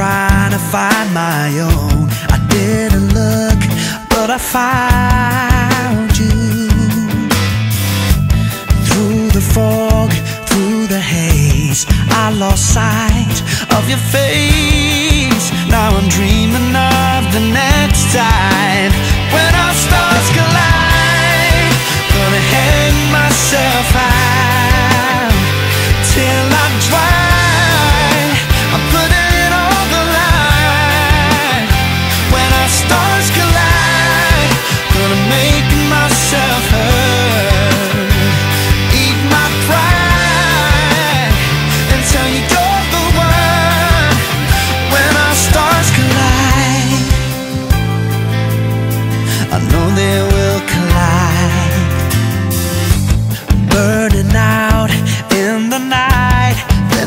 trying to find my own. I didn't look, but I found you. Through the fog, through the haze, I lost sight of your face. Now I'm dreaming of the next time when our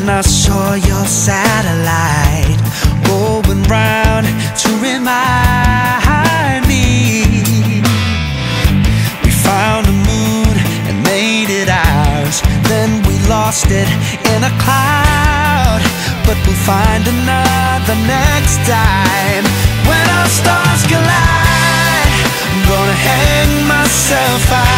Then I saw your satellite going round to remind me. We found a moon and made it ours. Then we lost it in a cloud. But we'll find another next time when our stars collide. I'm gonna hang myself out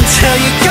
until you